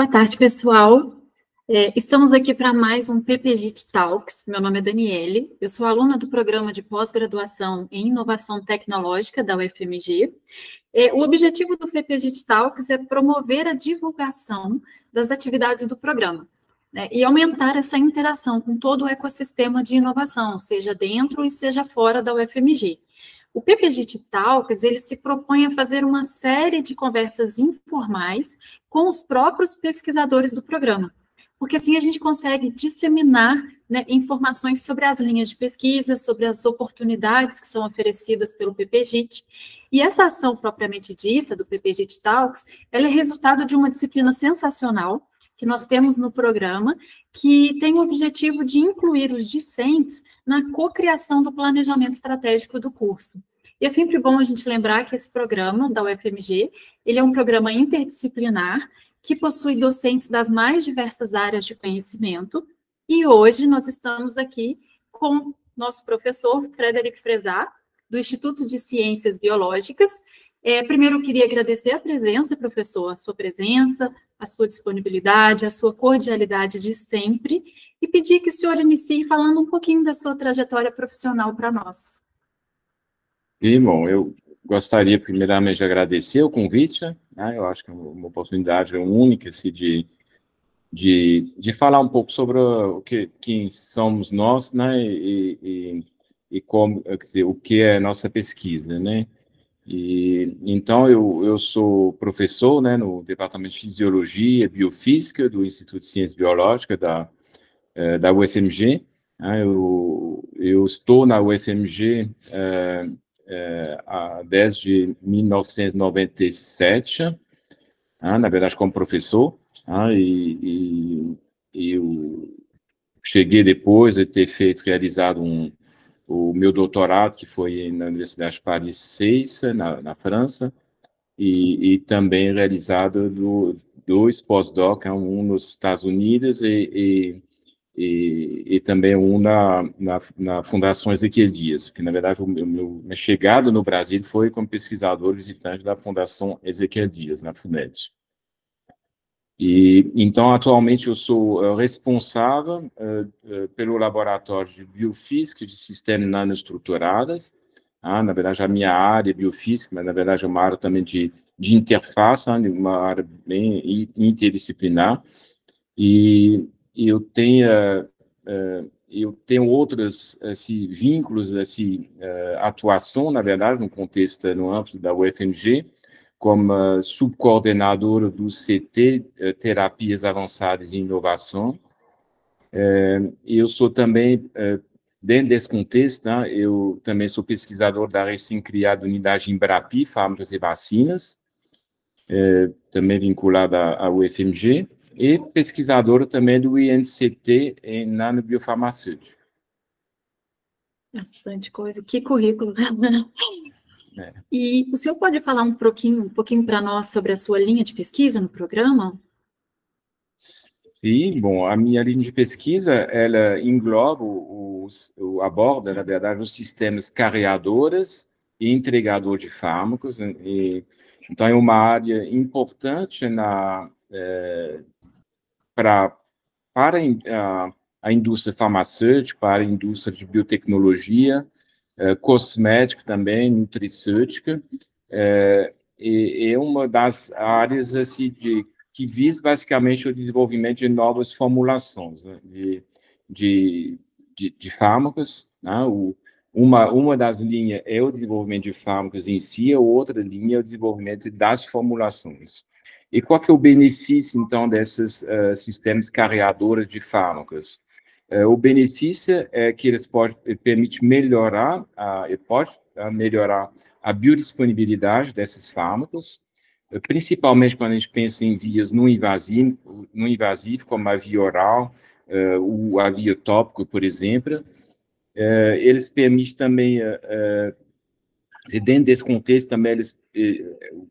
Boa tarde, pessoal. É, estamos aqui para mais um PPGIT Talks. Meu nome é Daniele, eu sou aluna do programa de pós-graduação em inovação tecnológica da UFMG. É, o objetivo do PPGIT Talks é promover a divulgação das atividades do programa né, e aumentar essa interação com todo o ecossistema de inovação, seja dentro e seja fora da UFMG. O PPGIT Talks, ele se propõe a fazer uma série de conversas informais com os próprios pesquisadores do programa, porque assim a gente consegue disseminar né, informações sobre as linhas de pesquisa, sobre as oportunidades que são oferecidas pelo PPGIT. E essa ação propriamente dita do PPGIT Talks, ela é resultado de uma disciplina sensacional que nós temos no programa, que tem o objetivo de incluir os discentes na cocriação do planejamento estratégico do curso. E é sempre bom a gente lembrar que esse programa da UFMG, ele é um programa interdisciplinar que possui docentes das mais diversas áreas de conhecimento. E hoje nós estamos aqui com nosso professor Frederic Fresar, do Instituto de Ciências Biológicas. É, primeiro, eu queria agradecer a presença, professor, a sua presença, a sua disponibilidade, a sua cordialidade de sempre, e pedir que o senhor inicie falando um pouquinho da sua trajetória profissional para nós. E, bom, eu gostaria primeiramente de agradecer o convite, né? eu acho que é uma oportunidade única assim, de, de, de falar um pouco sobre o que quem somos nós, né, e, e, e como, quer dizer, o que é nossa pesquisa, né, e, então, eu, eu sou professor né, no Departamento de Fisiologia e Biofísica do Instituto de Ciências Biológicas da, eh, da UFMG. Né, eu, eu estou na UFMG é, desde 1997, né, na verdade, como professor, né, e, e, eu cheguei depois de ter feito, realizado um, o meu doutorado, que foi na Universidade de Paris 6, na, na França, e, e, também realizado do, dois pós-doc, um nos Estados Unidos e, e, e também um na, na, na, Fundação Ezequiel Dias, que na verdade o meu, minha chegada no Brasil foi como pesquisador visitante da Fundação Ezequiel Dias, na FUNED. E, então, atualmente, eu sou uh, responsável uh, pelo laboratório de biofísica de sistemas nanoestruturados. Ah, na verdade, a minha área é biofísica, mas na verdade é uma área também de, de interface, né, uma área bem interdisciplinar. E eu tenho eu tenho outros assim, vínculos, assim, atuação, na verdade, no contexto, no âmbito da UFMG, como subcoordenador do CT eh, Terapias Avançadas em Inovação. Eu sou também, dentro desse contexto, né, eu também sou pesquisador da recém-criada unidade Embrapi, Fármacos e Vacinas, também vinculada à UFMG, e pesquisador também do INCT em nanobiofarmacêutico. Bastante coisa, que currículo. É. E o senhor pode falar um pouquinho, um pouquinho para nós sobre a sua linha de pesquisa no programa? Sim, bom, a minha linha de pesquisa, ela engloba, os, aborda, na verdade, os sistemas carreadores e entregador de fármacos, né, e, então é uma área importante na, é, pra, para a, a indústria farmacêutica, para a indústria de biotecnologia, é, cosmética também, nutricêutica, é, é uma das áreas assim, de, que visa basicamente o desenvolvimento de novas formulações né, de, de, de, de, fármacos. Né, o, uma, uma das linhas é o desenvolvimento de fármacos em si, a outra linha é o desenvolvimento das formulações. E qual que é o benefício, então, desses uh, sistemas carreadores de fármacos? É, o benefício é que eles podem permite melhorar a melhorar a biodisponibilidade desses fármacos, principalmente quando a gente pensa em vias não invasivas, não invasivo, como a via oral, é, o a via tópico, por exemplo. Eles permitem também, dentro desse contexto, também eles,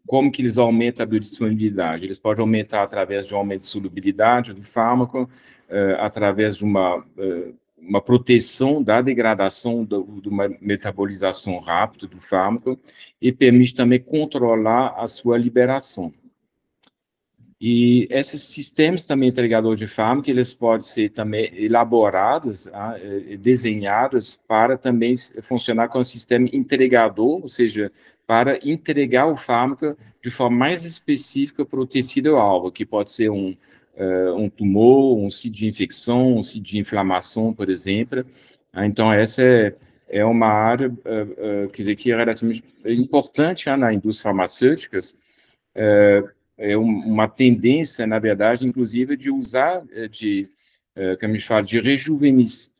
como que eles aumentam a biodisponibilidade? Eles podem aumentar através de um aumento de solubilidade do fármaco, uh, através de uma, uh, uma proteção da degradação, do, de uma metabolização rápida do fármaco, e permite também controlar a sua liberação. E esses sistemas também entregador de fármaco, eles podem ser também elaborados, ah, desenhados para também funcionar com o sistema entregador, ou seja, para entregar o fármaco de forma mais específica para o tecido-alvo, que pode ser um, uh, um tumor, um sítio de infecção, um sítio de inflamação, por exemplo. Ah, então, essa é, é uma área, uh, uh, quer dizer, que é relativamente importante ah, na indústria farmacêutica, é uma tendência, na verdade, inclusive, de usar, de, eh, como a gente fala, de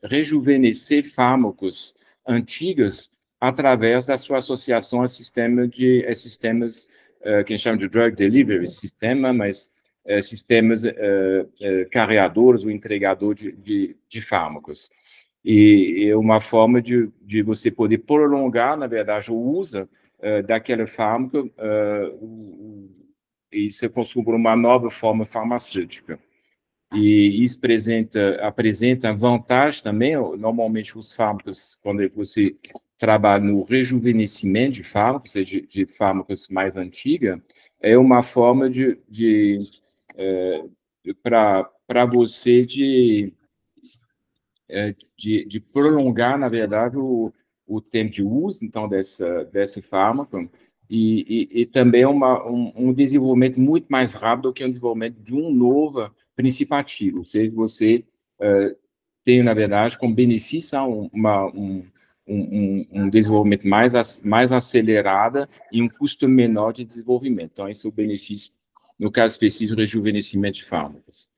rejuvenescer fármacos antigos através da sua associação a, sistema de, a sistemas uh, que a gente chama de drug delivery sistema, mas uh, sistemas uh, carreadores ou entregador de, de, de fármacos. E é uma forma de, de você poder prolongar, na verdade, o uso daquele fármaco, e ser consumo por uma nova forma farmacêutica. E isso apresenta, apresenta vantagem também, normalmente os fármacos, quando você trabalha no rejuvenescimento de fármacos, de, de fármacos mais antigos, é uma forma de, de é, para você de, é, de, de, prolongar, na verdade, o, o tempo de uso, então, dessa, desse fármaco, e, e, e também uma, um, um, desenvolvimento muito mais rápido do que o desenvolvimento de um novo princípio ativo, ou seja, você uh, tem, na verdade, como benefício uma, um, um, um, desenvolvimento mais, mais acelerado e um custo menor de desenvolvimento. Então, esse é o benefício, no caso específico, do rejuvenescimento de fármacos.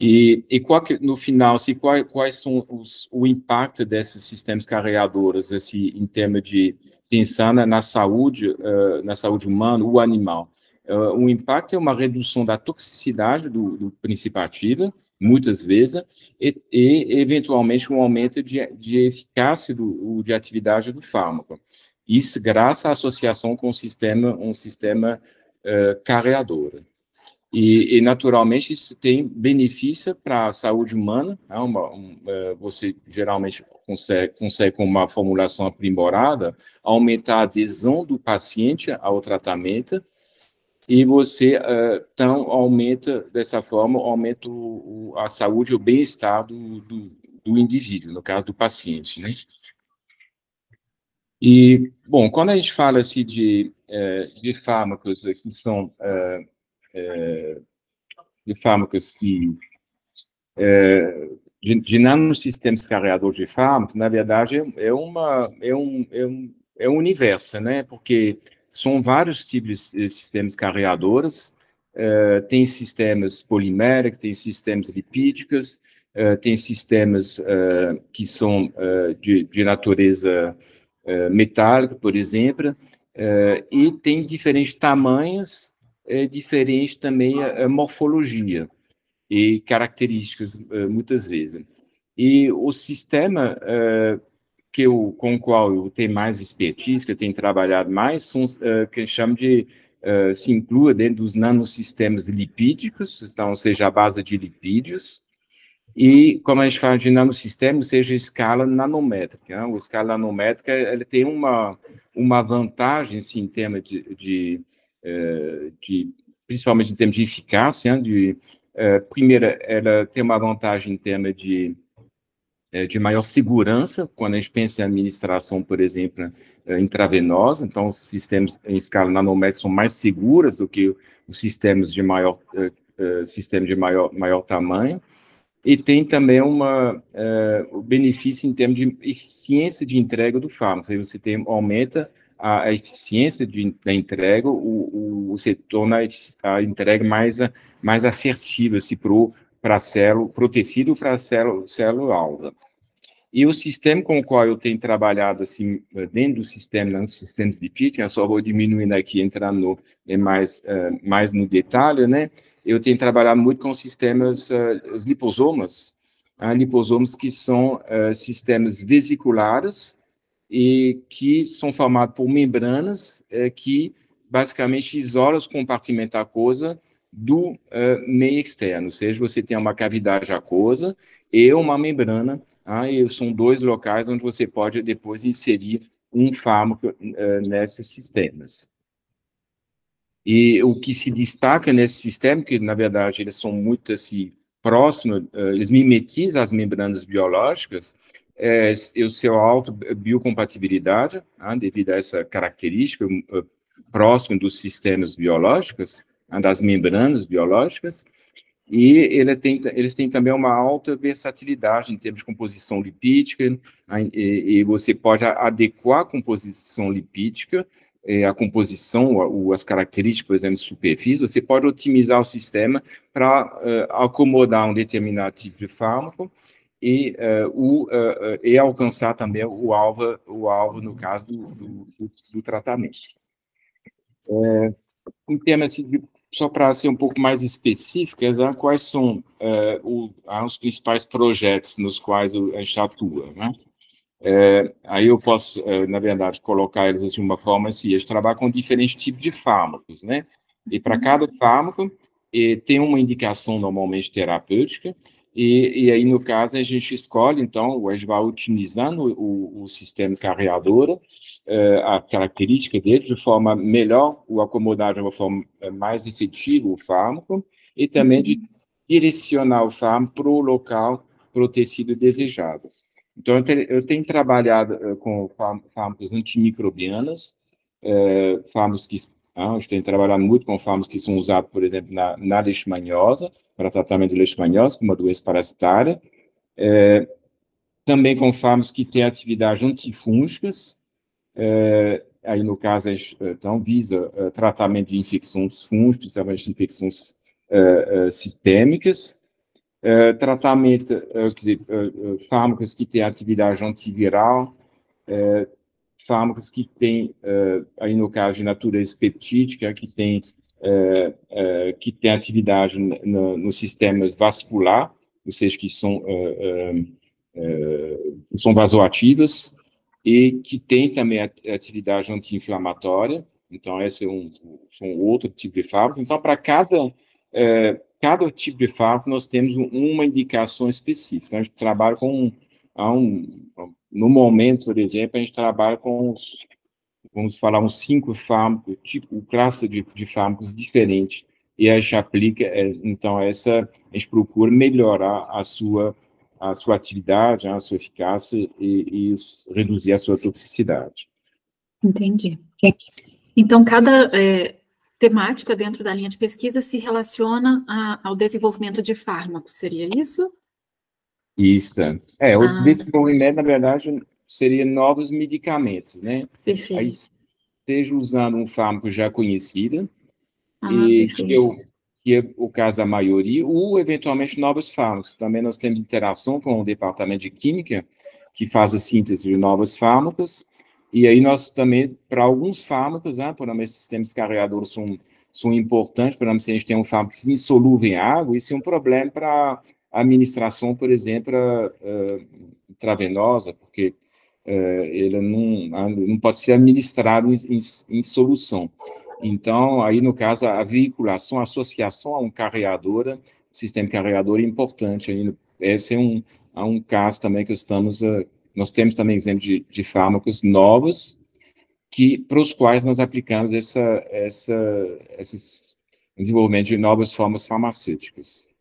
E, e qual que, no final, se, qual, quais são os, o impacto desses sistemas carregadores, assim, em termos de pensar na, saúde, uh, na saúde humana ou animal? Uh, o impacto é uma redução da toxicidade do, do ativo, muitas vezes, e, e eventualmente um aumento de, de eficácia do, de atividade do fármaco. Isso graças à associação com um sistema, um sistema uh, carreador. E, e, naturalmente, isso tem benefício para a saúde humana. Né? Uma, um, uh, você geralmente consegue, consegue, com uma formulação aprimorada, aumentar a adesão do paciente ao tratamento, e você, uh, então, aumenta, dessa forma, aumenta o, a saúde o bem-estar do, do, do, indivíduo, no caso do paciente, né? E, bom, quando a gente fala assim de, uh, de fármacos que são é, de fármacos que é, de, de nanosistemas carregadores de fármacos, na verdade, é, uma, é, um, é, um, é um universo, né? Porque são vários tipos de sistemas carreadores, é, tem sistemas poliméricos, tem sistemas lipídicos, é, tem sistemas é, que são de, de natureza metálica, por exemplo, e tem diferentes tamanhos é diferente também a, a morfologia e características, uh, muitas vezes. E o sistema uh, que eu, com o qual eu tenho mais expertise, que eu tenho trabalhado mais, são uh, que chamo de, uh, se inclua dentro dos nanosistemas lipídicos, então, ou seja, a base de lipídios, e, como a gente fala de nanossistema, ou seja, escala nanométrica. Né? A escala nanométrica ela tem uma, uma vantagem, assim, em termos de, de eh, de, principalmente em termos de eficácia, de, eh, primeira, ela tem uma vantagem em termos de, de maior segurança, quando a gente pensa em administração, por exemplo, intravenosa, então os sistemas em escala nanômetros são mais seguros do que os sistemas de maior, sistemas de maior, maior tamanho, e tem também uma, o benefício em termos de eficiência de entrega do fármaco, seja, você tem, aumenta a, a eficiência de, da entrega, o, o, você torna a entrega mais, mais assertiva assim, para o tecido, para a célula, célula alva. E o sistema com o qual eu tenho trabalhado, assim, dentro do sistema, no sistema de eu só vou diminuindo aqui, entrando no, mais, uh, mais no detalhe, né? Eu tenho trabalhado muito com sistemas, uh, os liposomas, uh, liposomas que são uh, sistemas vesiculares, e que são formados por membranas que basicamente isolam os compartimentos aquosa do é, meio externo, ou seja, você tem uma cavidade aquosa e uma membrana, ah, e são dois locais onde você pode depois inserir um fármaco é, nesses sistemas. E o que se destaca nesse sistema, que na verdade eles são muito assim, próximos, eles mimetizam as membranas biológicas, é, o seu alto biocompatibilidade, né, devido a essa característica uh, próxima dos sistemas biológicos, das membranas biológicas, e ele tem, eles têm também uma alta versatilidade em termos de composição lipídica, e, e você pode adequar a composição lipídica, é, a composição, as características, por exemplo, de superfície, você pode otimizar o sistema para uh, acomodar um determinado tipo de fármaco, e, uh, o, uh, e alcançar também o alvo, o alvo no caso do, do, do tratamento. É, em termos assim, de, só para ser um pouco mais específico, né, quais são o, ah, os principais projetos nos quais a gente atua, né? É, aí eu posso, na verdade, colocar eles assim, de uma forma assim, a gente trabalha com diferentes tipos de fármacos, né? E para cada fármaco, tem uma indicação normalmente terapêutica, e, e, aí, no caso, a gente escolhe, então, a gente vai utilizando o, o sistema carreadora, eh, a característica dele, de forma melhor, o acomodar de uma forma eh, mais efetiva o fármaco, e também de direcionar o fármaco para o local, para o tecido desejado. Então, eu, te, eu tenho trabalhado eh, com fármacos antimicrobianos, fármacos que a gente tem trabalhado muito com fármacos que são usados, por exemplo, na, na para tratamento de leishmaniose, como uma doença parasitária. É, também com fármacos que têm atividade antifúngicas, é, aí no caso, gente, então, visa é, tratamento de infecções fúngicas, principalmente infecções é, é, sistêmicas, é, tratamento, quer dizer, fármacos que têm atividade antiviral, fármacos que têm, uh, aí no caso de natureza peptídica, que tem, uh, uh, que tem atividade no, sistema vascular, ou seja, que são, são vasoativas, e que tem também atividade anti-inflamatória, então esse é um, outro tipo de fármaco. Então, para cada, cada tipo de fármaco, nós temos uma indicação específica. Então, a gente trabalha com um, um no momento, por exemplo, a gente trabalha com, vamos falar, uns cinco fármacos, tipo, classe de, de fármacos diferentes, e a gente aplica, é, então, essa, a gente procura melhorar a sua, a sua atividade, a sua eficácia e, e reduzir a sua toxicidade. Entendi. Então, cada é, temática dentro da linha de pesquisa se relaciona a, ao desenvolvimento de fármacos, seria isso? Isso. É, o ah, desenvolvimento, na verdade, seria novos medicamentos, né? Perfeito. Aí, seja usando um fármaco já conhecido, ah, e que, eu, que é o caso da maioria, ou eventualmente novos fármacos. Também nós temos interação com o departamento de química, que faz a síntese de novos fármacos, e aí nós também, para alguns fármacos, né, por exemplo, esses sistemas carregadores são, são importantes, por exemplo, se a gente tem um fármaco insolúvel em água, isso é um problema para a administração, por exemplo, intravenosa, porque uh, ele não, não pode ser administrado em, em, em, solução. Então, aí, no caso, a veiculação, a associação a um carreador, sistema carreador é importante. Aí, esse é um, é um caso também que estamos, uh, nós temos também exemplo de, de fármacos novos, que, para os quais nós aplicamos essa, essa, esses desenvolvimento de novas formas farmacêuticas.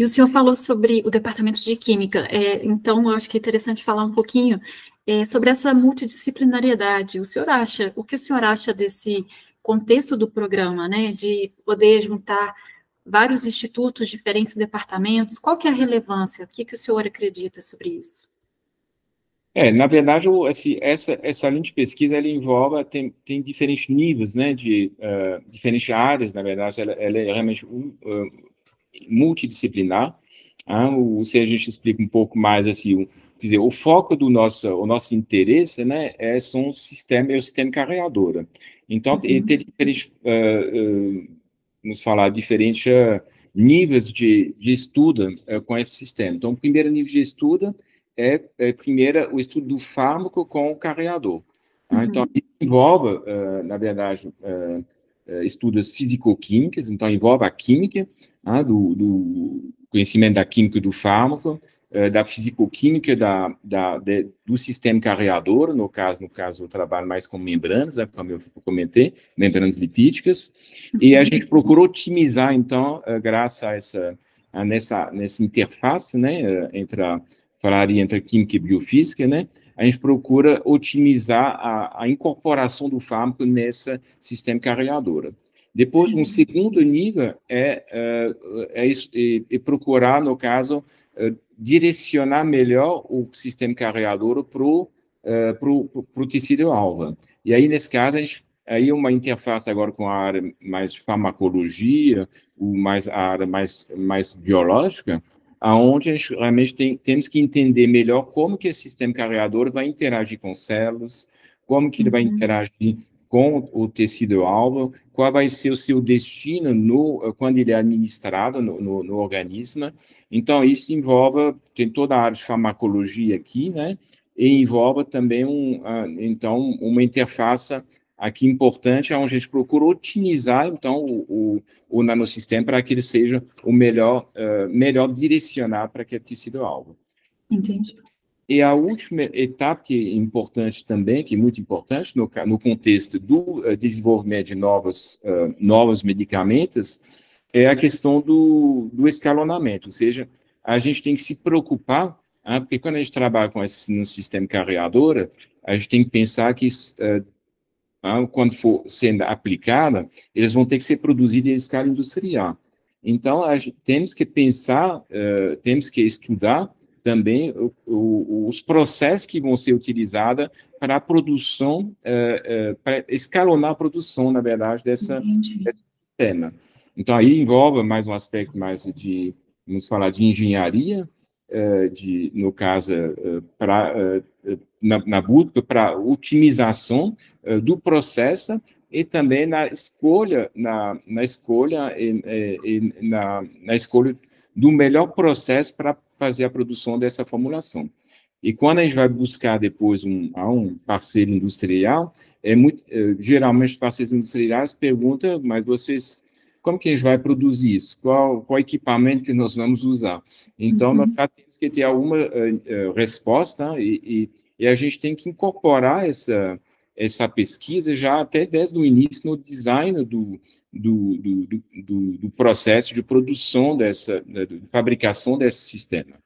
E o senhor falou sobre o departamento de química, é, então eu acho que é interessante falar um pouquinho é, sobre essa multidisciplinariedade. O senhor acha, o que o senhor acha desse contexto do programa, né, de poder juntar vários institutos, diferentes departamentos, qual que é a relevância? O que, que o senhor acredita sobre isso? É, na verdade, esse, essa, essa linha de pesquisa, ela envolve, tem, tem diferentes níveis, né, de uh, diferentes áreas, na verdade, ela, ela é realmente uh, multidisciplinar. Ah, o, se a gente explica um pouco mais assim, o, quer dizer, o foco do nosso, o nosso interesse, né, é são o sistema, é o sistema carregadora. Então, uhum. tem diferentes, uh, uh, vamos falar, diferentes uh, níveis de, de estudo com esse sistema. Então, o primeiro nível de estudo é, é primeiro o estudo do fármaco com o carregador. Ah, então, uhum. Então, envolve, na verdade, estudos físico-químicos, então envolve a química, ah, do, do, conhecimento da química do fármaco, da fisicoquímica da, da, de, do sistema carreador, no caso, no caso, eu trabalho mais com membranas, né, como eu comentei, membranas lipídicas, e a gente procura otimizar, então, graças a essa, a nessa, nessa interface, né, entre a, falaria entre química e biofísica, né, a gente procura otimizar a, a incorporação do fármaco nesse sistema carreador. Depois, um segundo nível é, é, é, é procurar, no caso, é, direcionar melhor o sistema carreador para o uh, tecido-alvo. E aí, nesse caso, a gente, aí uma interface agora com a área mais farmacologia, mais, a área mais, mais biológica, aonde a gente realmente tem, temos que entender melhor como que esse sistema carreador vai interagir com células, como que ele vai uhum. interagir com o tecido-alvo, qual vai ser o seu destino no, quando ele é administrado no, no, no, organismo. Então, isso envolve, tem toda a área de farmacologia aqui, né, e envolve também, um, uh, então, uma interface aqui importante, onde a gente procura otimizar, então, o, o, o nanosistema para que ele seja o melhor, uh, melhor direcionado para aquele tecido-alvo. Entendi. E a última etapa que é importante também, que é muito importante no, no contexto do uh, desenvolvimento de novos, uh, novos medicamentos, é a questão do, do escalonamento, ou seja, a gente tem que se preocupar, ah, porque quando a gente trabalha com esse no sistema carreador, a gente tem que pensar que uh, quando for sendo aplicada, eles vão ter que ser produzidos em escala industrial. Então, gente, temos que pensar, temos que estudar também o, o, os processos que vão ser utilizados para a produção, uh, uh, para escalonar a produção, na verdade, dessa, desse sistema. Então, aí envolve mais um aspecto mais de, vamos falar, de engenharia, uh, de, no caso, para, na, na, busca para otimização do processo e também na escolha, na, na escolha, e, e, na, na escolha do melhor processo para fazer a produção dessa formulação. E quando a gente vai buscar depois um, um parceiro industrial, é muito, é, geralmente parceiros industriais perguntam, mas vocês, como que a gente vai produzir isso? Qual, qual equipamento que nós vamos usar? Então, uhum. nós já temos que ter alguma uh, resposta e, e, e, a gente tem que incorporar essa, essa pesquisa já até desde o início no design do, do, do, do, do processo de produção dessa, de fabricação desse sistema.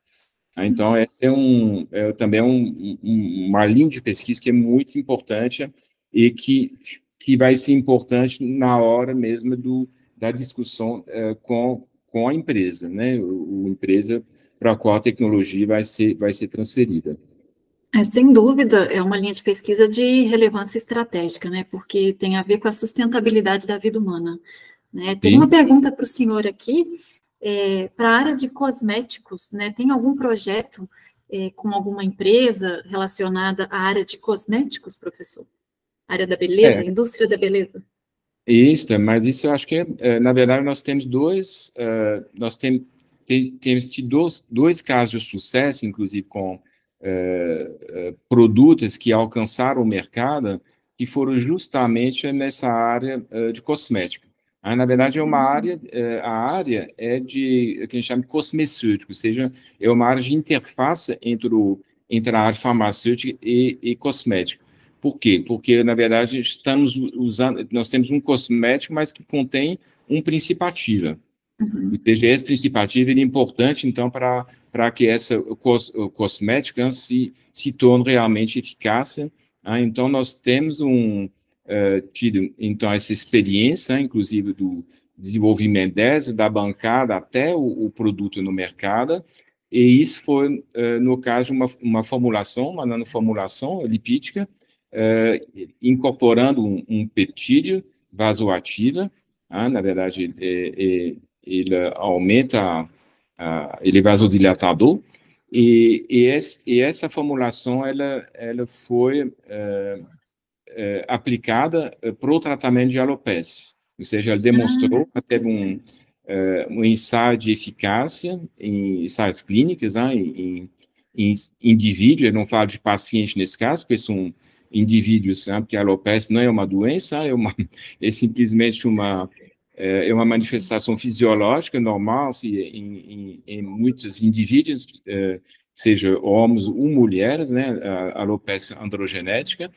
Ah, então, uhum. essa é, um, é também um, um, uma linha de pesquisa que é muito importante e que, que vai ser importante na hora mesmo do, da discussão uh, com, com a empresa, né? O, a empresa para a qual a tecnologia vai ser, vai ser transferida. É, sem dúvida, é uma linha de pesquisa de relevância estratégica, né? Porque tem a ver com a sustentabilidade da vida humana. Né? Tem Sim. uma pergunta para o senhor aqui, é, para a área de cosméticos, né? Tem algum projeto é, com alguma empresa relacionada à área de cosméticos, professor? Área da beleza, é. indústria da beleza? Isso, mas isso eu acho que, é, na verdade, nós temos dois, uh, nós tem, tem, temos tido dois, dois casos de sucesso, inclusive com é, é, produtos que alcançaram o mercado que foram justamente nessa área é, de cosmético. Aí, na verdade, é uma uhum. área, a área é de, que a gente chama de cosmecêutico, ou seja, é uma área de interface entre, o, entre a área farmacêutica e, e cosmético. Por quê? Porque, na verdade, estamos usando, nós temos um cosmético, mas que contém um princípio ativo. Uhum. Ou seja, esse princípio ativo é importante, então, para para que essa cos, cosmética se, se torne realmente eficaz. Ah, então, nós temos um, uh, tido então, essa experiência, inclusive, do desenvolvimento dessa, da bancada até o, o produto no mercado, e isso foi, uh, no caso, uma, uma formulação, uma nanoformulação lipídica, uh, incorporando um, um peptídeo vasoativa, ah, na verdade, é, é, ele aumenta uh, ele é vasodilatador, e, e, esse, e, essa formulação ela, ela foi uh, uh, aplicada para o tratamento de alopecia, ou seja, ela demonstrou ah. teve um, um ensaio de eficácia em ensaios clínicos, né, em, em, indivíduos, eu não falo de paciente nesse caso, porque são indivíduos, né, porque a alopecia não é uma doença, é, uma, é simplesmente uma, é, é uma manifestação fisiológica normal se, em, em, em muitos indivíduos, é, seja homens ou mulheres, né, a alopecia androgenética,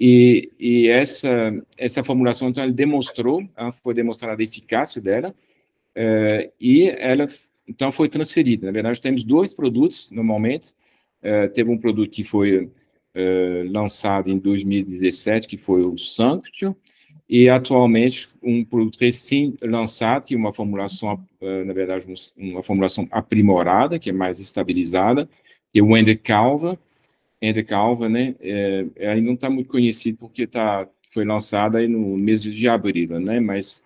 e, e essa, essa formulação, então, ela demonstrou, foi demonstrada a eficácia dela, é, e ela, então, foi transferida. Na verdade, temos dois produtos, normalmente, teve um produto que foi lançado em 2017, que foi o Sanction, e atualmente um produto recém-lançado, que é uma formulação, na verdade, uma formulação aprimorada, que é mais estabilizada, que é o Endecalva, Endecalva, né, é, ainda não está muito conhecido porque tá, foi lançado aí no mês de abril, né, mas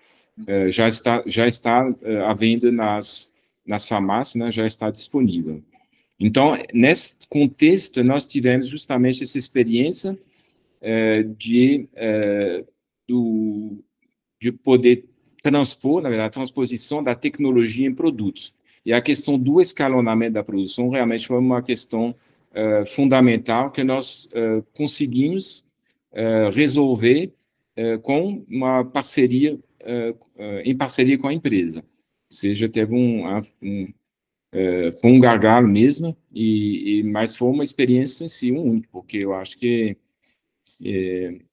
é, já está, já está à venda nas, nas farmácias, né, já está disponível. Então, nesse contexto, nós tivemos justamente essa experiência é, de, do, de poder transpor, na verdade, a transposição da tecnologia em produtos. E a questão do escalonamento da produção realmente foi uma questão uh, fundamental que nós uh, conseguimos uh, resolver com uma parceria, em parceria com a empresa. Ou seja, teve um, um foi um gargalo mesmo, e, e, mas foi uma experiência em si única, porque eu acho que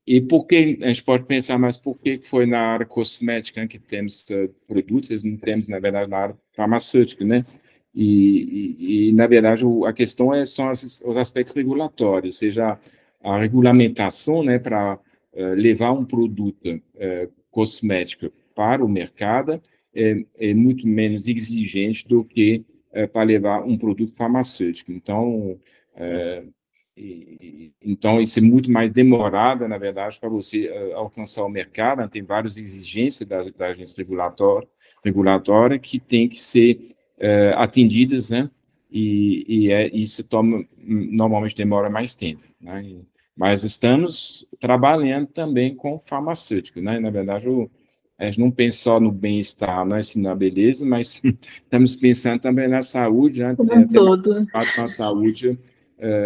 e por que a gente pode pensar, mas por que foi na área cosmética né, que temos uh, produtos, não temos, na verdade, na área farmacêutica, né? E, e, e na verdade, o, a questão é, são as, os aspectos regulatórios, ou seja, a, regulamentação, né, para uh, levar um produto uh, cosmético para o mercado é, é, muito menos exigente do que para levar um produto farmacêutico. Então, e, então, isso é muito mais demorado, na verdade, para você uh, alcançar o mercado. Né? Tem várias exigências da, da agência regulatória, regulatória que tem que ser uh, atendidas, né? E, e é, isso toma, normalmente demora mais tempo, né? E, mas estamos trabalhando também com farmacêutico, né? Na verdade, o, a gente não pensa só no bem-estar, não é assim, na beleza, mas estamos pensando também na saúde, né? Como um todo. Com a saúde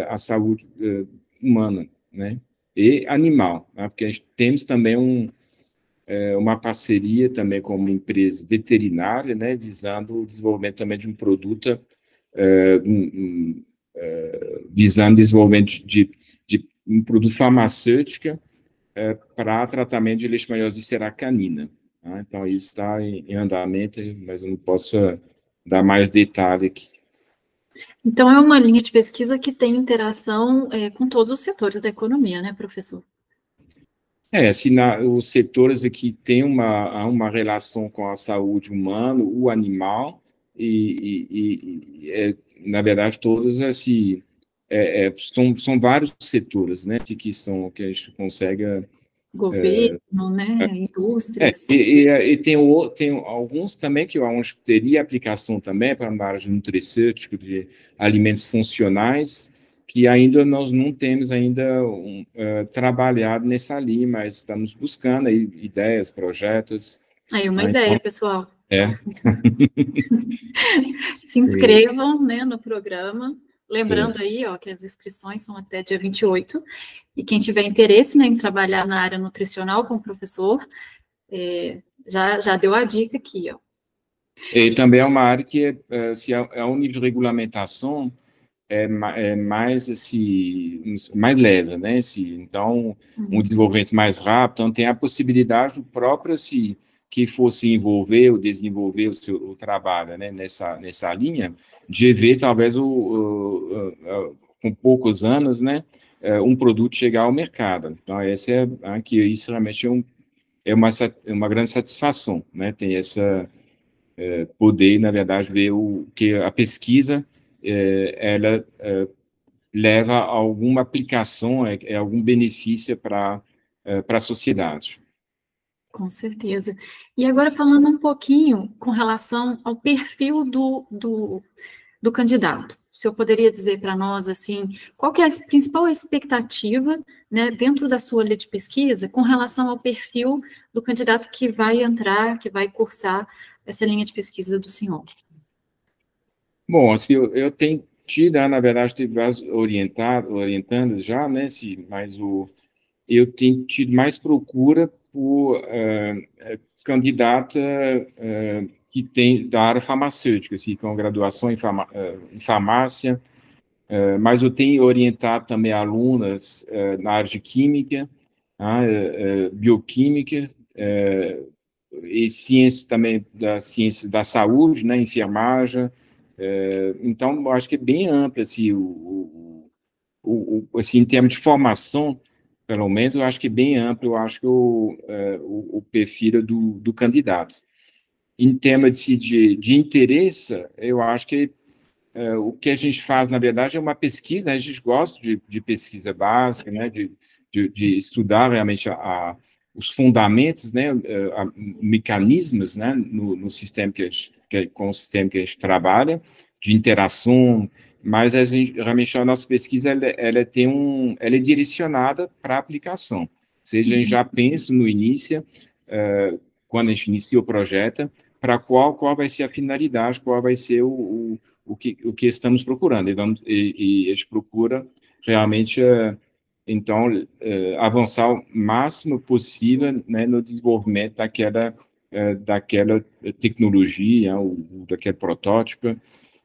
a saúde uh, humana, né? E animal, né? porque a gente temos também um, uh, uma parceria também com uma empresa veterinária, né? Visando o desenvolvimento também de um produto, um, um, visando o desenvolvimento de, de um produto farmacêutico para tratamento de leishmaniose visceral canina. Né? Então, isso está em, em andamento, mas eu não posso dar mais detalhe aqui. Então, é uma linha de pesquisa que tem interação é, com todos os setores da economia, né, professor? É, se na, os setores aqui têm uma, uma relação com a saúde humana, o animal, e, e, e é, na verdade, todos assim, é, é, são, são vários setores, né, que são, que a gente consegue governo, né, é, indústrias. É, e, e, e, tem, o, tem alguns também que eu acho que teria aplicação também para a área de nutricêutico, de alimentos funcionais, que ainda nós não temos ainda um, uh, trabalhado nessa linha, mas estamos buscando aí ideias, projetos. Aí uma né, ideia, então, pessoal. É. Se inscrevam, né, no programa. Lembrando aí, ó, que as inscrições são até dia 28, e quem tiver interesse né, em trabalhar na área nutricional com o professor, é, já, já deu a dica aqui, ó. E também é uma área que, é, se é, é um nível de regulamentação é, é mais assim, mais leve, né? Se, então, uhum. um desenvolvimento mais rápido, então tem a possibilidade do próprio se que fosse envolver ou desenvolver o seu o trabalho, né? Nessa nessa linha, de ver talvez o, o, o com poucos anos, né, é, um produto chegar ao mercado. Então, esse é aqui isso realmente é, um, é uma é uma grande satisfação, né, tem essa é, poder, na verdade, ver o que a pesquisa é, ela é, leva a alguma aplicação, é algum benefício para para a sociedade. Com certeza. E agora falando um pouquinho com relação ao perfil do, do, do candidato. O senhor poderia dizer para nós, assim, qual é a principal expectativa, né, dentro da sua linha de pesquisa, com relação ao perfil do candidato que vai entrar, que vai cursar essa linha de pesquisa do senhor? Bom, assim, eu, eu tenho tido, né, na verdade, tive vários orientado, orientando já, né, se, mas o, eu tenho tido mais procura por uh, candidata uh, que tem da área farmacêutica, assim, com graduação em, farma, em farmácia, mas eu tenho orientado também alunas na área de química, ah, bioquímica, e ciências também da ciência da saúde, né, enfermagem, então, acho que é bem amplo, assim, o, o, o, assim, em termos de formação, pelo menos, eu acho que bem amplo, eu acho que o, é, o, o perfil do, do candidato. Em termos de, de, de interesse, eu acho que é, o que a gente faz, na verdade, é uma pesquisa, a gente gosta de, de pesquisa básica, né, de, de, de estudar realmente a, a, os fundamentos, né, é, a, mecanismos, né, no, no sistema que, gente, que com o sistema que a gente trabalha, de interação, mas a gente, realmente a nossa pesquisa ela, ela tem um, ela é direcionada para aplicação. Ou seja, a gente já uhum. pensa no início, uh, quando a gente inicia o projeto, para qual qual vai ser a finalidade, qual vai ser o, o, o, que, o que estamos procurando. E, vamos, e, e a gente procura realmente, uh, então, uh, avançar o máximo possível né, no desenvolvimento daquela, daquela tecnologia, ou, daquele protótipo,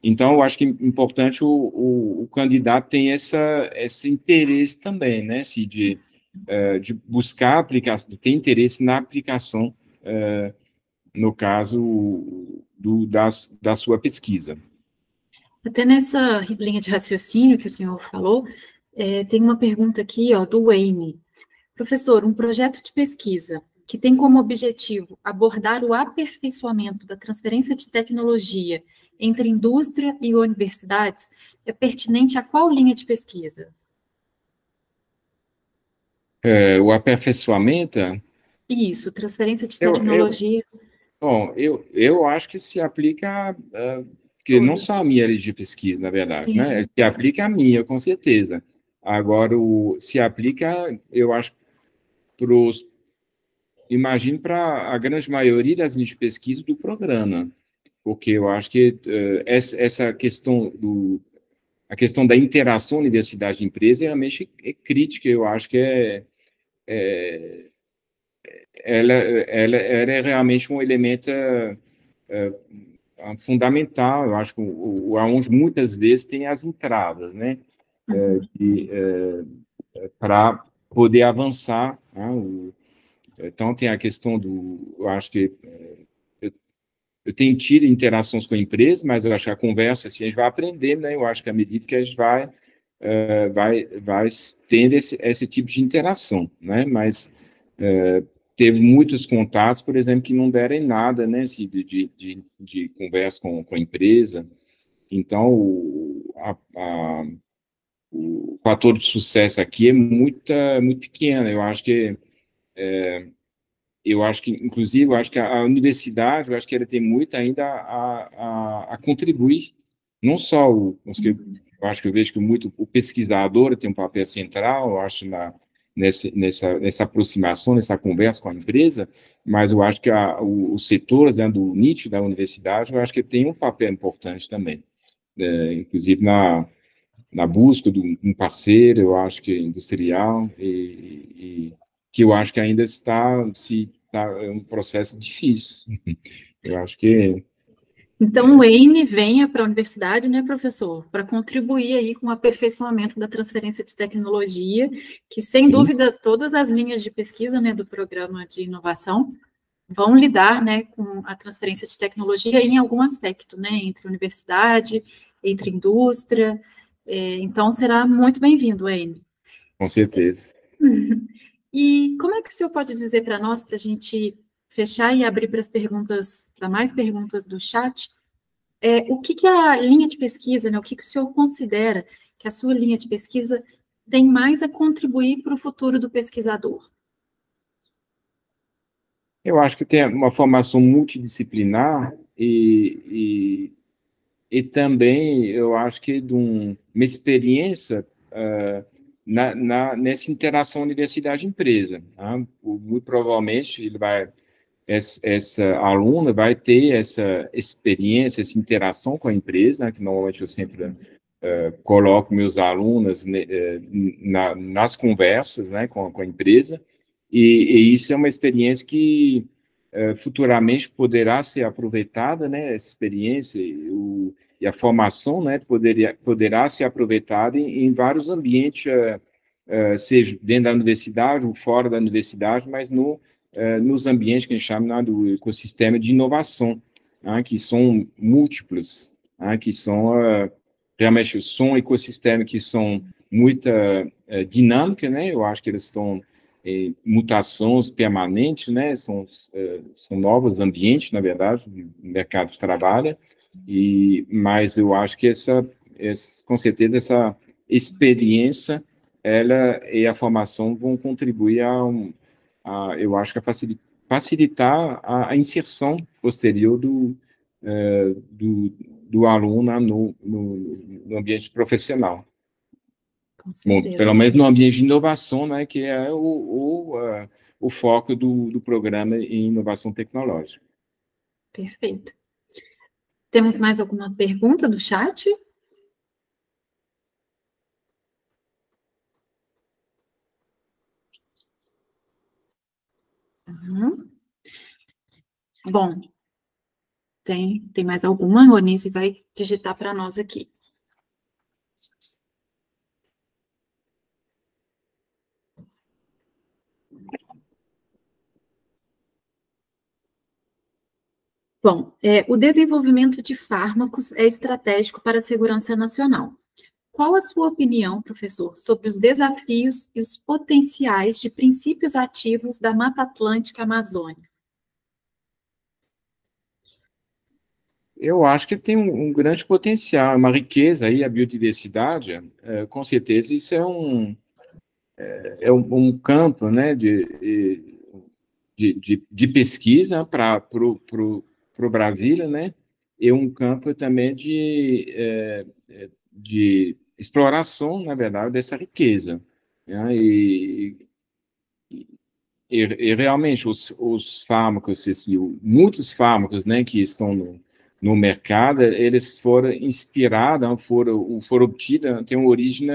então, eu acho que é importante o, o, o candidato tem essa, esse interesse também, né, se de, uh, de buscar aplicação, de ter interesse na aplicação, uh, no caso do, da, da sua pesquisa. Até nessa linha de raciocínio que o senhor falou, é, tem uma pergunta aqui, ó, do Wayne. Professor, um projeto de pesquisa que tem como objetivo abordar o aperfeiçoamento da transferência de tecnologia entre indústria e universidades é pertinente a qual linha de pesquisa? É, o aperfeiçoamento? Isso, transferência de tecnologia. Eu, eu, bom, eu, eu acho que se aplica, uh, que não só a minha área de pesquisa, na verdade, Sim. né? Se aplica a minha, com certeza. Agora, o, se aplica, eu acho, para os. Imagino para a grande maioria das linhas de pesquisa do programa porque eu acho que uh, essa, essa questão do a questão da interação universidade-empresa realmente é crítica, eu acho que é, é ela, ela, ela, é realmente um elemento é, é, fundamental, eu acho que o, o, aonde muitas vezes tem as entradas, né, uhum. para poder avançar, né, o, então tem a questão do, eu acho que eu tenho tido interações com a empresa, mas eu acho que a conversa, assim, a gente vai aprender, né? Eu acho que à medida que a gente vai, uh, vai, vai tendo esse, esse tipo de interação, né? Mas uh, teve muitos contatos, por exemplo, que não deram em nada, né? Assim, de, de, de, conversa com, com a empresa. Então, o, a, a, o fator de sucesso aqui é muito, muito pequeno. Eu acho que é, eu acho que, inclusive, eu acho que a, universidade, eu acho que ela tem muito ainda a, a, a contribuir, não só o, eu acho que eu vejo que muito o pesquisador tem um papel central, eu acho, na, nessa, nessa, nessa aproximação, nessa conversa com a empresa, mas eu acho que a, o, os setores né, do NIT da universidade, eu acho que tem um papel importante também, é, inclusive na, na busca de um parceiro, eu acho que industrial, e, e que eu acho que ainda está, se está é um processo difícil. Eu acho que então, o ENE venha para a universidade, né, professor, para contribuir aí com o aperfeiçoamento da transferência de tecnologia, que, sem Sim. dúvida, todas as linhas de pesquisa, né, do programa de inovação vão lidar, né, com a transferência de tecnologia em algum aspecto, né, entre universidade, entre indústria, é, então será muito bem-vindo, ENE. Com certeza. E como é que o senhor pode dizer para nós, para a gente fechar e abrir para as perguntas, para mais perguntas do chat, é, o que, que a linha de pesquisa, né, o que, que o senhor considera que a sua linha de pesquisa tem mais a contribuir para o futuro do pesquisador? Eu acho que tem uma formação multidisciplinar e, e, e também eu acho que de um, uma experiência uh, na, na, nessa interação universidade-empresa. Tá? Muito provavelmente ele vai, essa, essa, aluna vai ter essa experiência, essa interação com a empresa, né, que normalmente eu sempre uh, coloco meus alunos né, uh, na, nas conversas né, com, com, a empresa, e, e isso é uma experiência que uh, futuramente poderá ser aproveitada, né, essa experiência, o, e a formação, né, poderia, poderá ser aproveitada em, em vários ambientes, uh, uh, seja dentro da universidade ou fora da universidade, mas no, nos ambientes que a gente chama né, do ecossistema de inovação, né, que são múltiplos, né, que são realmente são um ecossistema que são muito dinâmica, né, eu acho que eles estão em mutações permanentes, né, são, são novos ambientes, na verdade, do mercado de trabalho, e, mas eu acho que essa, essa, com certeza, essa experiência, ela e a formação vão contribuir a, um, a eu acho que a facilitar a, a inserção posterior do, é, do, do, aluno no, no, no ambiente profissional. Bom, pelo menos no ambiente de inovação, né, que é o, o, uh, o foco do, do programa em inovação tecnológica. Perfeito. Temos mais alguma pergunta do chat? Uhum. Bom, tem, tem mais alguma? Ronise vai digitar para nós aqui. Bom, é, o desenvolvimento de fármacos é estratégico para a segurança nacional. Qual a sua opinião, professor, sobre os desafios e os potenciais de princípios ativos da Mata Atlântica Amazônia? Eu acho que tem um, grande potencial, uma riqueza aí, a biodiversidade, é, com certeza isso é um, é, é um, um, campo né, de, de, de, de pesquisa para para o Brasília, né? E um campo também de, é, é, de exploração, na verdade, dessa riqueza. Né? E, e, e, realmente os, os fármacos, esse, muitos fármacos, né, que estão no, no mercado, eles foram inspirados, foram, foram obtidos, tem uma origem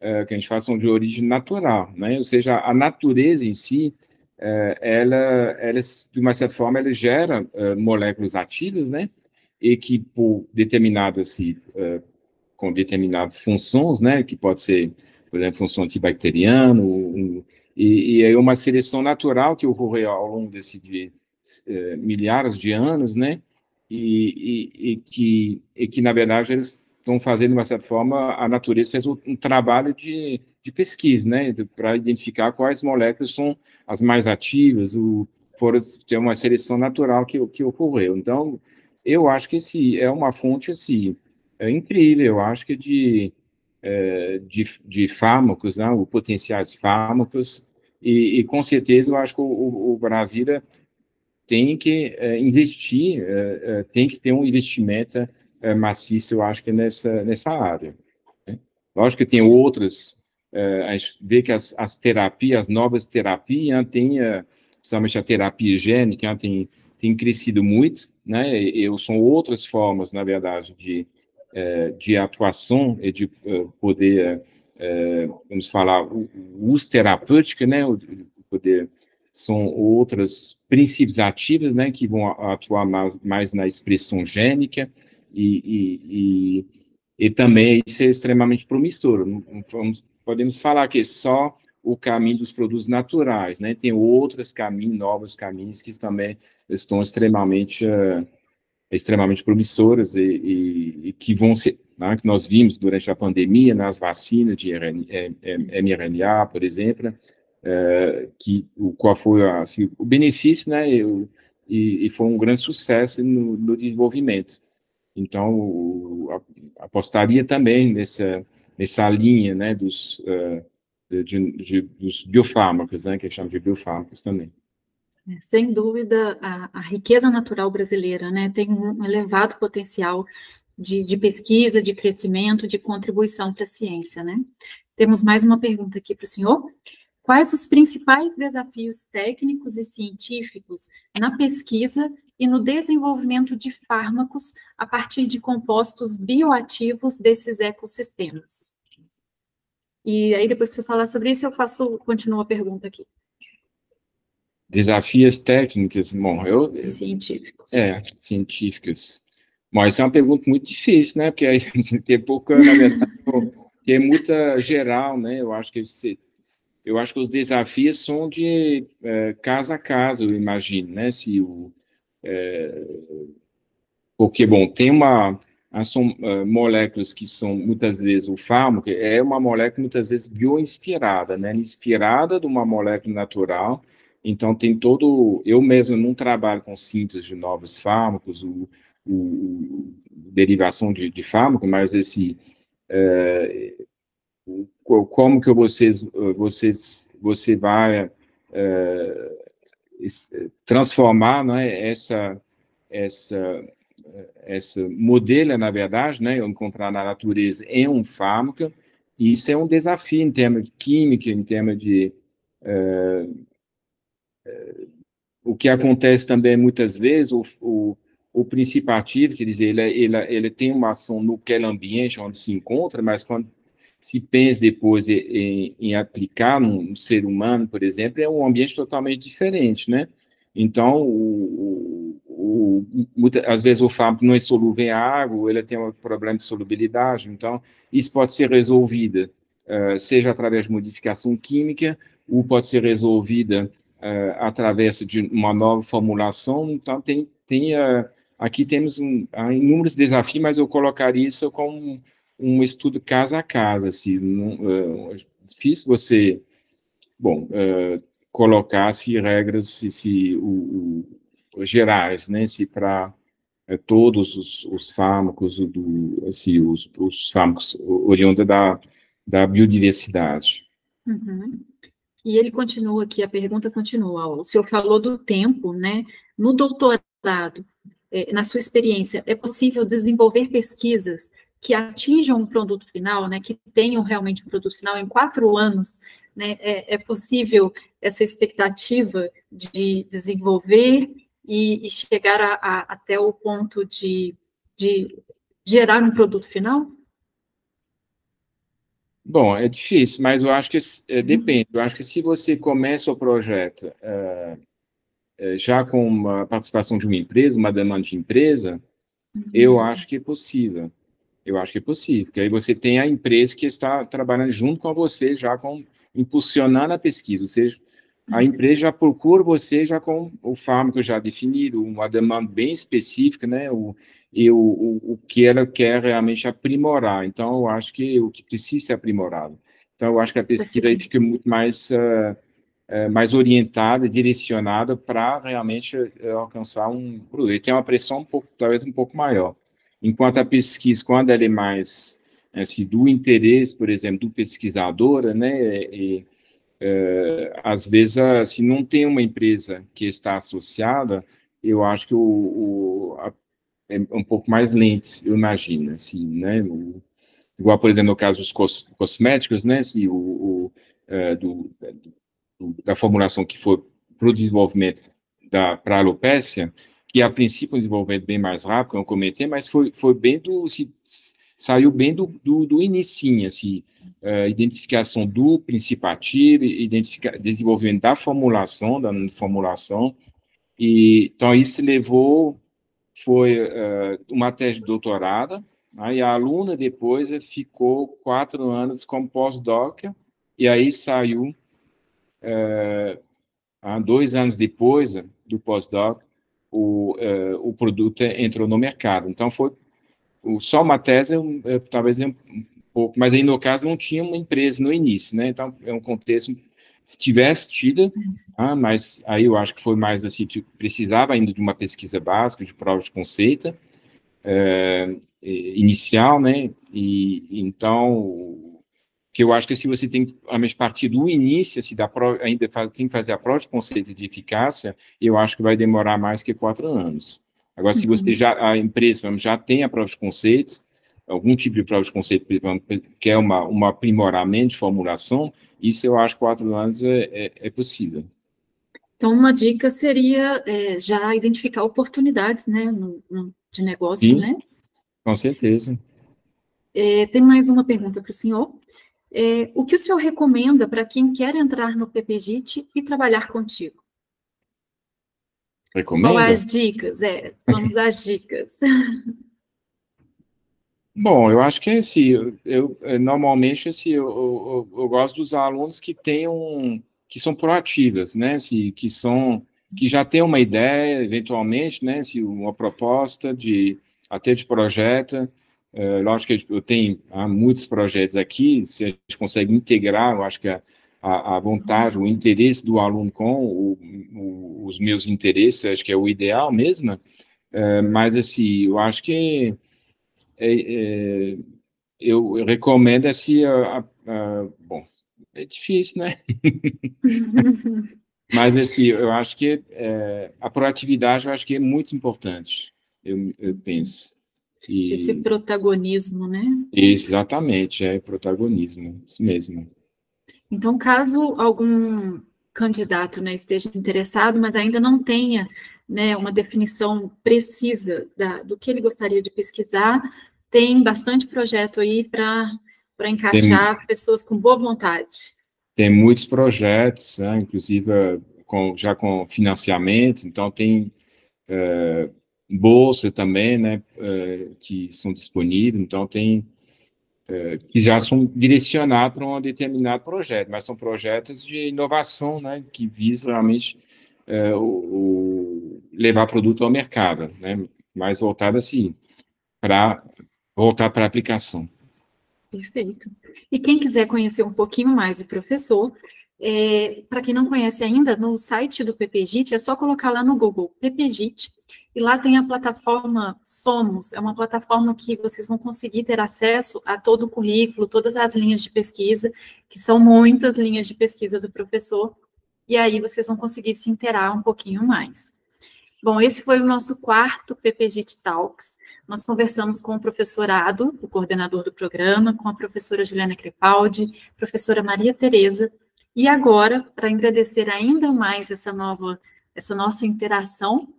é, que a gente fala de origem natural, né? Ou seja, a natureza em si ela, ela, de uma certa forma, ela gera uh, moléculas ativas, né, e que por determinadas, uh, com determinadas funções, né, que pode ser, por exemplo, função antibacteriana, um, e, e é uma seleção natural que ocorreu ao longo desse de, milhares de anos, né, e, e, e, que, e que, na verdade, eles estão fazendo, de uma certa forma, a natureza fez um, trabalho de, de pesquisa, né, para identificar quais moléculas são as mais ativas, o, foram ter uma seleção natural que, que ocorreu. Então, eu acho que esse é uma fonte, assim, é incrível, eu acho que de, é, de, de fármacos, né, o potenciais fármacos, e, e, com certeza eu acho que o, o Brasil tem que é, investir, é, é tem que ter um investimento é, maciço, eu acho que nessa, nessa área. Né? Lógico que tem outras, é, a gente vê que as, as terapias, as novas terapias, tem, é, principalmente a terapia gênica, tem, tem crescido muito, né, e, e são outras formas, na verdade, de, é, de atuação e de é, poder, é, vamos falar, o uso terapêutico, né, o, poder são outras princípios ativos, né, que vão atuar mais, mais na expressão gênica, e, e, e, também isso é extremamente promissor. Vamos, podemos falar que é só o caminho dos produtos naturais, né? Tem outros caminhos, novos caminhos que também estão extremamente, uh, extremamente promissores e, e, e, que vão ser, né, que nós vimos durante a pandemia nas vacinas de mRNA, por exemplo, uh, que o qual foi assim, o benefício, né? E, e foi um grande sucesso no, no desenvolvimento. Então, apostaria também nessa, nessa linha né, dos, uh, de, de, dos biofármacos, né, que a gente chama de biofármacos também. É, sem dúvida, a, a, riqueza natural brasileira né, tem um elevado potencial de, de pesquisa, de crescimento, de contribuição para a ciência. Né? Temos mais uma pergunta aqui para o senhor. Quais os principais desafios técnicos e científicos na pesquisa e no desenvolvimento de fármacos a partir de compostos bioativos desses ecossistemas. E aí, depois que você falar sobre isso, eu faço, continuo a pergunta aqui. Desafios técnicos, bom, eu... Científicos. É, científicos. Mas é uma pergunta muito difícil, né? Porque aí tem pouca, na verdade, é muita geral, né? Eu acho que eu acho que os desafios são de é, caso a caso, eu imagino, né? Se o é, porque bom, tem uma são uh, moléculas que são muitas vezes o fármaco é uma molécula muitas vezes bioinspirada, né? Inspirada de uma molécula natural. Então tem todo, eu mesmo não trabalho com síntese de novos fármacos, o o, derivação de, de fármaco, mas esse é, como que vocês, vocês você vai é, transformar né, essa essa essa modelo na verdade né encontrar na natureza em um fármaco e isso é um desafio em termos de química em termos de é, é, o que acontece também muitas vezes o, o o princípio ativo, quer dizer, ele, ele, ele tem uma ação no aquele ambiente onde se encontra, mas quando se pensa depois em, em aplicar num ser humano, por exemplo, é um ambiente totalmente diferente, né? Então, o, o, às vezes o fármaco não é solúvel em água, ele tem um problema de solubilidade, então isso pode ser resolvido, uh, seja através de modificação química, ou pode ser resolvida uh, através de uma nova formulação, então tem, tem uh, Aqui temos um, inúmeros desafios, mas eu colocaria isso como um, estudo casa a casa. Assim, não, é difícil você, bom, uh, colocar se regras se, se o, o, gerais, né, se para uh, todos os, os fármacos, do, assim, os, os fármacos oriundos da, da biodiversidade. Uhum. E ele continua aqui, a pergunta continua. O senhor falou do tempo, né? No doutorado, é, na sua experiência, é possível desenvolver pesquisas que atinjam um produto final, né, que tenham realmente um produto final em quatro anos, né, é, é possível essa expectativa de desenvolver e, e chegar a, a, até o ponto de, de gerar um produto final? Bom, é difícil, mas eu acho que é, depende. Eu acho que se você começa o projeto uh, é, já com a participação de uma empresa, uma demanda de empresa, uhum. eu acho que é possível. Eu acho que é possível, porque aí você tem a empresa que está trabalhando junto com você, já com impulsionando a pesquisa, ou seja, a uhum. empresa já procura você já com o fármaco já definido, uma demanda bem específica, né, o, e o, o, o que ela quer realmente aprimorar. Então, eu acho que o que precisa ser aprimorado. Então, eu acho que a pesquisa aí fica muito mais uh, é, mais orientada, direcionada para realmente é, alcançar um produto. Ele tem uma pressão um pouco, talvez um pouco maior. Enquanto a pesquisa, quando ela é mais assim, do interesse, por exemplo, do pesquisador, né, e, é, às vezes, assim, não tem uma empresa que está associada, eu acho que o, o a, é um pouco mais lento, eu imagino, assim, né, o, igual, por exemplo, no caso dos cos, cosméticos, né, assim, o, o é, do, da formulação que foi para o desenvolvimento da para a alopécia, que a princípio um desenvolvimento bem mais rápido, como eu comentei, mas foi, foi bem do, se, saiu bem do, do, do inicinho, assim, uh, identificação do princípio ativo, desenvolvimento da formulação, da formulação, e, então isso levou, foi uh, uma tese de doutorado, aí a aluna depois ficou quatro anos como pós-doc, e aí saiu é, dois anos depois do pós-doc, o, é, o produto entrou no mercado. Então, foi o, só uma tese, é, talvez um pouco, mas aí, no caso, não tinha uma empresa no início, né? Então, é um contexto, se tivesse tido, ah, mas aí eu acho que foi mais assim, tipo, precisava ainda de uma pesquisa básica, de prova de conceito, é, inicial, né? E então que eu acho que se você tem a partir do início, se dá ainda faz, tem que fazer a prova de conceito de eficácia, eu acho que vai demorar mais que quatro anos. Agora, se você uhum. já, a empresa vamos, já tem a prova de conceito, algum tipo de prova de conceito que é uma, um aprimoramento de formulação, isso eu acho que quatro anos é, é, é possível. Então, uma dica seria é, já identificar oportunidades né, no, no, de negócio, Sim, né? Com certeza. É, tem mais uma pergunta para o senhor. É, o que o senhor recomenda para quem quer entrar no PPGIT e trabalhar contigo? Recomenda? Qual as dicas? É, vamos às dicas. Bom, eu acho que assim, eu, eu normalmente assim, eu, eu, eu, gosto dos alunos que tenham, que são proativas, né? Se, que são, que já têm uma ideia, eventualmente, né? Se uma proposta de até de projeto. É, lógico que eu tenho há muitos projetos aqui, se a gente consegue integrar, eu acho que a, a, a vontade, o interesse do aluno com o, o, os meus interesses, acho que é o ideal mesmo. É, mas assim, eu acho que é, é, eu, eu, recomendo assim, a, bom, é difícil, né? Mas assim, eu acho que é, a proatividade eu acho que é muito importante, eu, eu penso. E, Esse protagonismo, né? Isso, exatamente, é protagonismo, isso mesmo. Então, caso algum candidato né, esteja interessado, mas ainda não tenha né, uma definição precisa da, do que ele gostaria de pesquisar, tem bastante projeto aí para encaixar tem, pessoas com boa vontade. Tem muitos projetos, né, inclusive com, já com financiamento, então tem é, bolsa também, né, é, que são disponíveis, então tem é, que já são direcionados para um determinado projeto, mas são projetos de inovação, né, que visam realmente é, o, o, levar produto ao mercado, né, mais voltado assim, para voltar para a aplicação. Perfeito. E quem quiser conhecer um pouquinho mais o professor, é, para quem não conhece ainda, no site do PPGIT, é só colocar lá no Google PPGIT, e lá tem a plataforma Somos, é uma plataforma que vocês vão conseguir ter acesso a todo o currículo, todas as linhas de pesquisa, que são muitas linhas de pesquisa do professor, e aí vocês vão conseguir se interar um pouquinho mais. Bom, esse foi o nosso quarto PPGIT Talks. Nós conversamos com o professorado, o coordenador do programa, com a professora Juliana Crepaldi, professora Maria Tereza, e agora, para agradecer ainda mais essa nova, essa nossa interação,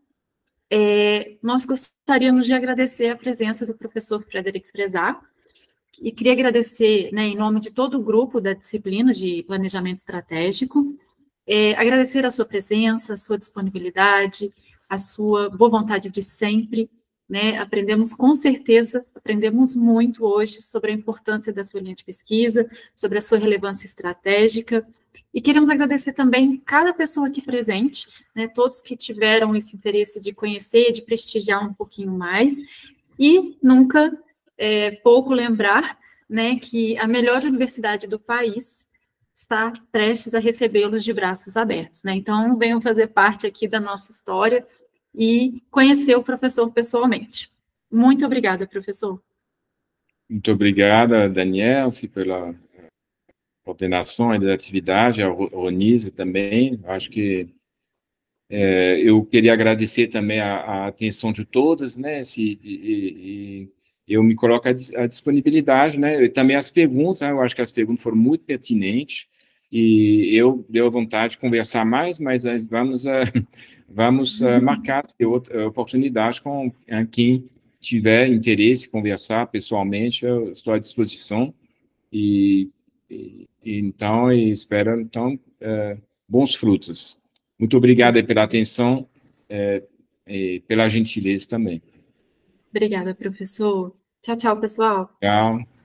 é, nós gostaríamos de agradecer a presença do professor Frederic Fresar, e queria agradecer, né, em nome de todo o grupo da disciplina de planejamento estratégico, é, agradecer a sua presença, a sua disponibilidade, a sua boa vontade de sempre, né? Aprendemos com certeza, aprendemos muito hoje sobre a importância da sua linha de pesquisa, sobre a sua relevância estratégica. E queremos agradecer também cada pessoa aqui presente, né, todos que tiveram esse interesse de conhecer, de prestigiar um pouquinho mais. E nunca é pouco lembrar né, que a melhor universidade do país está prestes a recebê-los de braços abertos. Né? Então, venham fazer parte aqui da nossa história e conhecer o professor pessoalmente. Muito obrigada, professor. Muito obrigada, Daniel, pela coordenação da atividade, a Ronise também. Acho que é, eu queria agradecer também a, a, atenção de todas, né? Se, e, e eu me coloco à, disponibilidade, né? E também as perguntas, né? eu acho que as perguntas foram muito pertinentes e eu deu vontade de conversar mais, mas uh, vamos uh, vamos uh, marcar outra oportunidade com quem tiver interesse conversar pessoalmente, eu estou à disposição e, e então espero então bons frutos. Muito obrigado pela atenção e pela gentileza também. Obrigada, professor. Tchau, tchau, pessoal. Tchau.